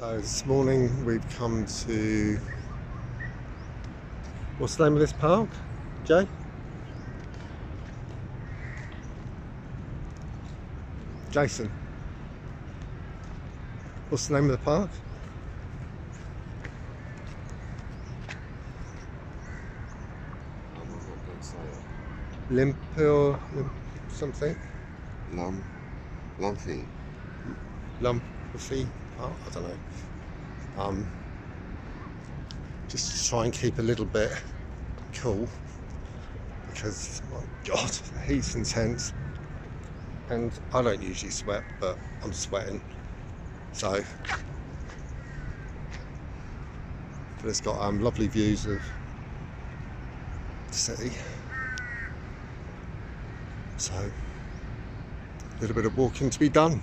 So this morning we've come to what's the name of this park, Jay? Jason. What's the name of the park? I'm not going to say it. Limpur Lim- something? Lum, Lumpy. Lumpy I don't know. Um, just try and keep a little bit cool because my god, the heat's intense. And I don't usually sweat, but I'm sweating. So, but it's got um, lovely views of the city. So, a little bit of walking to be done.